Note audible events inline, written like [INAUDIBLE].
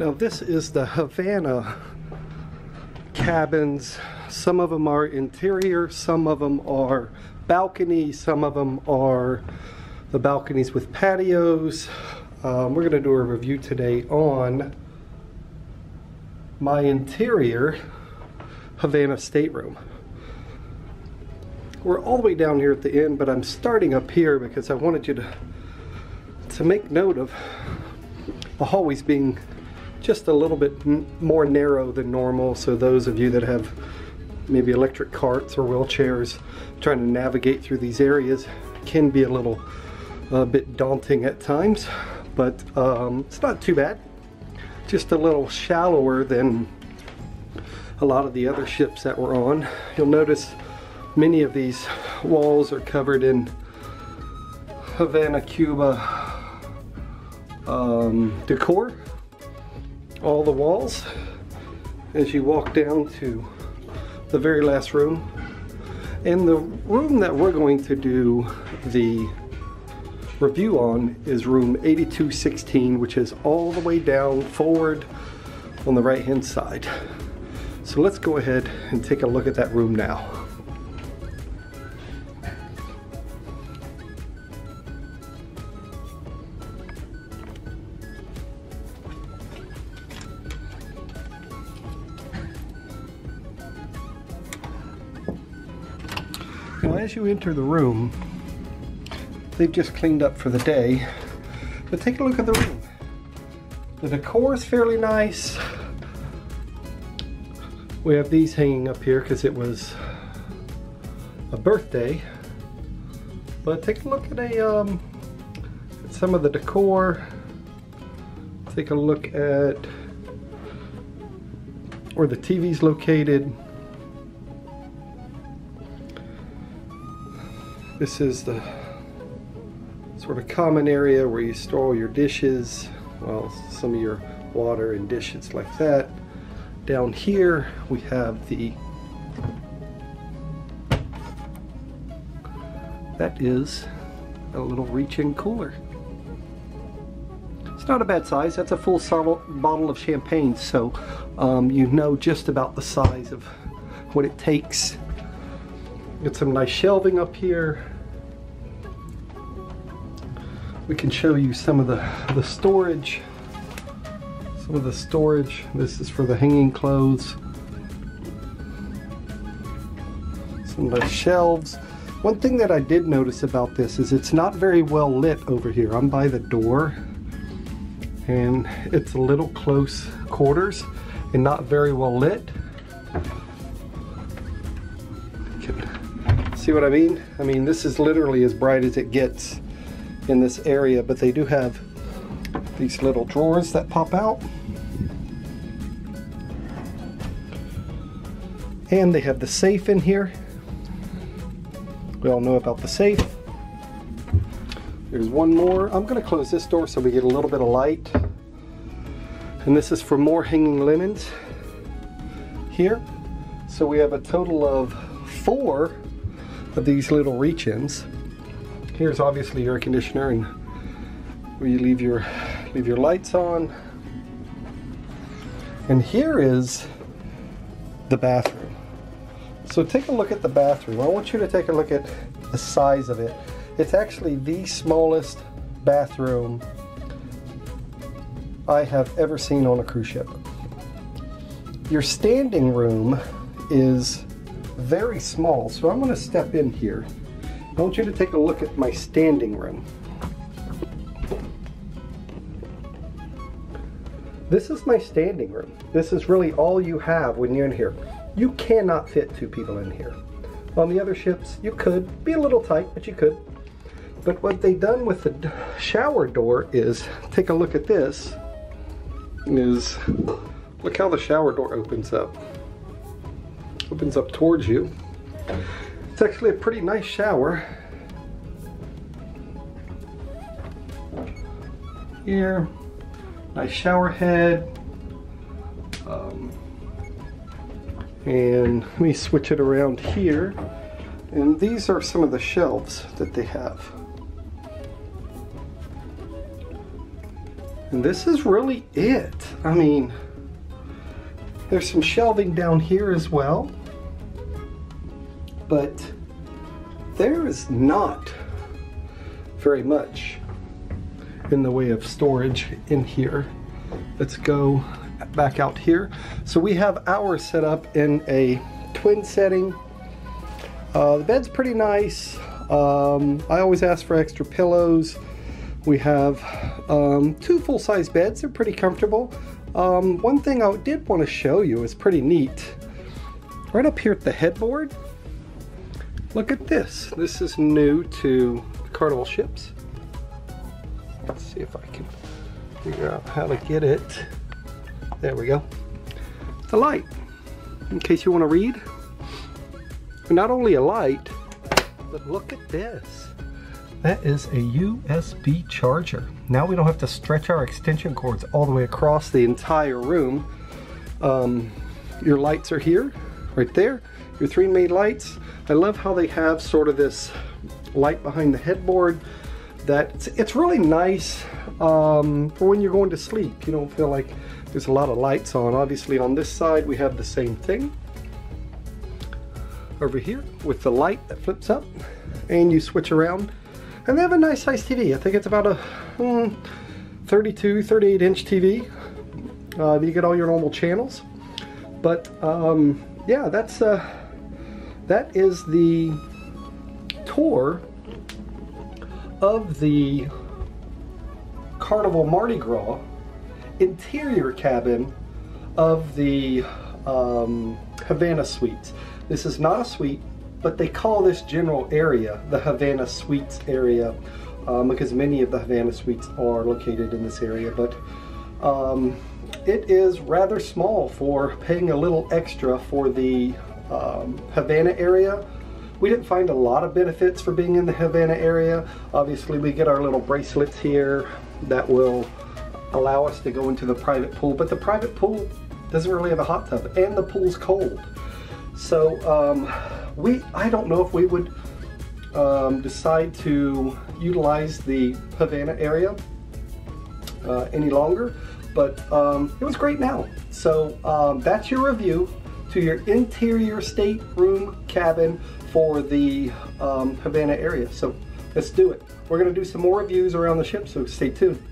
Now this is the Havana cabins. Some of them are interior, some of them are balconies, some of them are the balconies with patios. Um, we're going to do a review today on my interior Havana stateroom. We're all the way down here at the end, but I'm starting up here because I wanted you to to make note of the hallways being just a little bit more narrow than normal. So those of you that have maybe electric carts or wheelchairs trying to navigate through these areas can be a little a bit daunting at times, but um, it's not too bad. Just a little shallower than a lot of the other ships that we're on. You'll notice many of these walls are covered in Havana, Cuba um, decor. All the walls as you walk down to the very last room. And the room that we're going to do the review on is room 8216, which is all the way down forward on the right hand side. So let's go ahead and take a look at that room now. Now as you enter the room, they've just cleaned up for the day, but take a look at the room. The decor is fairly nice. We have these hanging up here because it was a birthday. But take a look at a um, at some of the decor. Take a look at where the TV's located. This is the sort of common area where you store all your dishes, well, some of your water and dishes like that. Down here we have the, that is a little reach-in cooler. It's not a bad size, that's a full bottle of champagne, so um, you know just about the size of what it takes. Get some nice shelving up here we can show you some of the, the storage. Some of the storage. This is for the hanging clothes. Some nice shelves. One thing that I did notice about this is it's not very well lit over here. I'm by the door and it's a little close quarters and not very well lit. See what I mean? I mean, this is literally as bright as it gets in this area, but they do have these little drawers that pop out. And they have the safe in here. We all know about the safe. There's one more. I'm going to close this door so we get a little bit of light. And this is for more hanging linens here. So we have a total of four of these little reach-ins. Here's obviously your air conditioner and where you leave your leave your lights on. And here is the bathroom. So take a look at the bathroom. I want you to take a look at the size of it. It's actually the smallest bathroom I have ever seen on a cruise ship. Your standing room is very small, so I'm going to step in here I want you to take a look at my standing room. This is my standing room. This is really all you have when you're in here. You cannot fit two people in here. On the other ships, you could. Be a little tight, but you could. But what they done with the shower door is, take a look at this, is look how the shower door opens up. Opens up towards you. It's actually a pretty nice shower. Here, nice shower head. Um, and [LAUGHS] let me switch it around here. And these are some of the shelves that they have. And this is really it. I mean, there's some shelving down here as well. But there is not very much in the way of storage in here. Let's go back out here. So we have ours set up in a twin setting. Uh, the bed's pretty nice. Um, I always ask for extra pillows. We have um, two full-size beds. They're pretty comfortable. Um, one thing I did want to show you is pretty neat. Right up here at the headboard, look at this. This is new to Carnival ships. Let's see if I can figure out how to get it. There we go. The light, in case you want to read. Not only a light, but look at this. That is a USB charger. Now we don't have to stretch our extension cords all the way across the entire room. Um, your lights are here, right there. Your three main lights. I love how they have sort of this light behind the headboard that it's, it's really nice um, for when you're going to sleep. You don't feel like there's a lot of lights on. Obviously on this side we have the same thing over here with the light that flips up and you switch around and they have a nice size TV. I think it's about a mm, 32, 38 inch TV. Uh, you get all your normal channels. But um, yeah, that's uh, that is the tour of the Carnival Mardi Gras interior cabin of the um, Havana Suites. This is not a suite but they call this general area the Havana Suites area um, because many of the Havana Suites are located in this area. But um, it is rather small for paying a little extra for the um, Havana area. We didn't find a lot of benefits for being in the Havana area. Obviously, we get our little bracelets here that will allow us to go into the private pool, but the private pool doesn't really have a hot tub and the pool's cold. So um, we, I don't know if we would um, decide to utilize the Havana area uh, any longer, but um, it was great now. So um, that's your review to your interior stateroom cabin for the um, Havana area. So let's do it. We're gonna do some more reviews around the ship, so stay tuned.